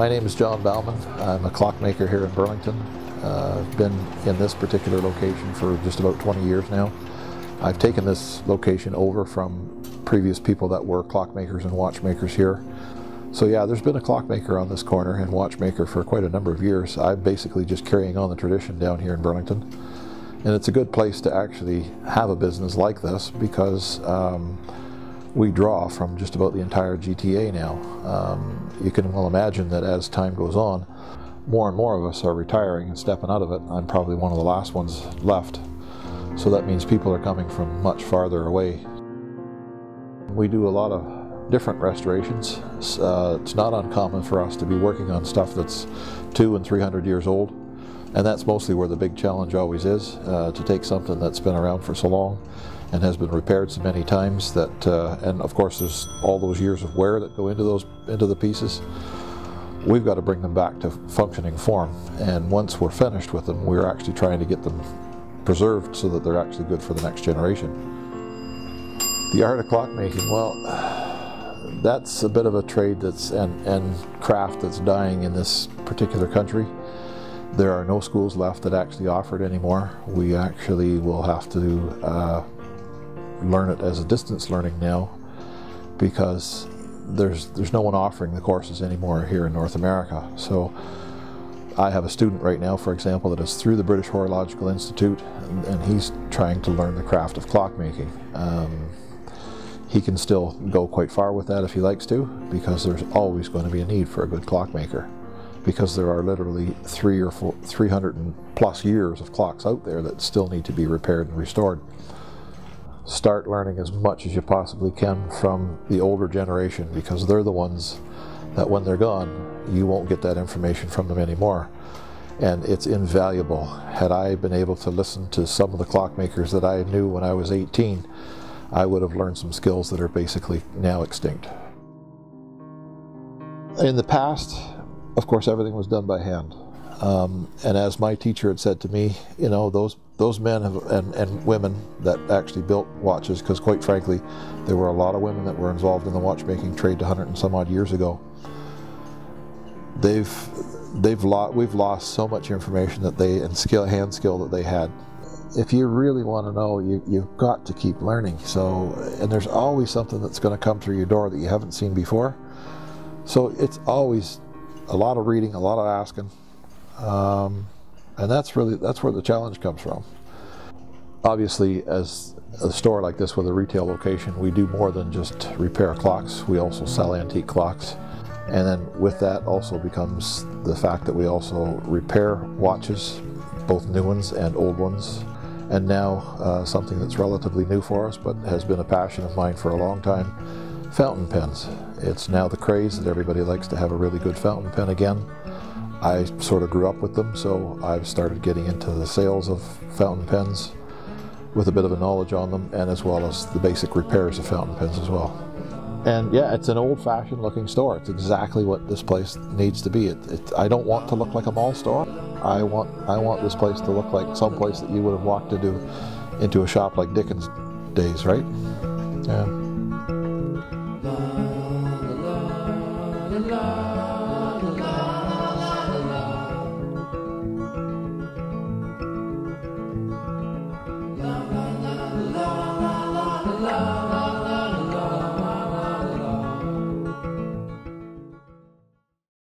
My name is John Bouwman. I'm a clockmaker here in Burlington. Uh, I've been in this particular location for just about 20 years now. I've taken this location over from previous people that were clockmakers and watchmakers here. So yeah, there's been a clockmaker on this corner and watchmaker for quite a number of years. I'm basically just carrying on the tradition down here in Burlington. And it's a good place to actually have a business like this because um, we draw from just about the entire GTA now. Um, you can well imagine that as time goes on, more and more of us are retiring and stepping out of it. I'm probably one of the last ones left. So that means people are coming from much farther away. We do a lot of different restorations. Uh, it's not uncommon for us to be working on stuff that's two and three hundred years old. And that's mostly where the big challenge always is, uh, to take something that's been around for so long and has been repaired so many times that, uh, and of course there's all those years of wear that go into those into the pieces. We've got to bring them back to functioning form, and once we're finished with them, we're actually trying to get them preserved so that they're actually good for the next generation. The art of clockmaking, well, that's a bit of a trade that's and, and craft that's dying in this particular country. There are no schools left that actually offer it anymore. We actually will have to uh, learn it as a distance learning now because there's there's no one offering the courses anymore here in North America. So I have a student right now, for example, that is through the British Horological Institute, and, and he's trying to learn the craft of clockmaking. Um, he can still go quite far with that if he likes to, because there's always going to be a need for a good clockmaker, because there are literally three or four, 300 plus years of clocks out there that still need to be repaired and restored start learning as much as you possibly can from the older generation because they're the ones that when they're gone, you won't get that information from them anymore. And it's invaluable. Had I been able to listen to some of the clockmakers that I knew when I was 18, I would have learned some skills that are basically now extinct. In the past, of course, everything was done by hand. Um, and as my teacher had said to me, you know, those those men have, and, and women that actually built watches, because quite frankly, there were a lot of women that were involved in the watchmaking trade 100 and some odd years ago. They've, they've lost, we've lost so much information that they, and skill, hand skill that they had. If you really want to know, you, you've got to keep learning. So, and there's always something that's going to come through your door that you haven't seen before. So it's always a lot of reading, a lot of asking. Um, and that's really that's where the challenge comes from. Obviously, as a store like this with a retail location, we do more than just repair clocks. We also sell antique clocks. And then with that also becomes the fact that we also repair watches, both new ones and old ones. And now uh, something that's relatively new for us, but has been a passion of mine for a long time, fountain pens. It's now the craze that everybody likes to have a really good fountain pen again. I sort of grew up with them, so I've started getting into the sales of fountain pens with a bit of a knowledge on them, and as well as the basic repairs of fountain pens as well. And yeah, it's an old-fashioned looking store. It's exactly what this place needs to be. It, it, I don't want to look like a mall store. I want I want this place to look like some place that you would have walked into into a shop like Dickens days, right? Yeah. Love.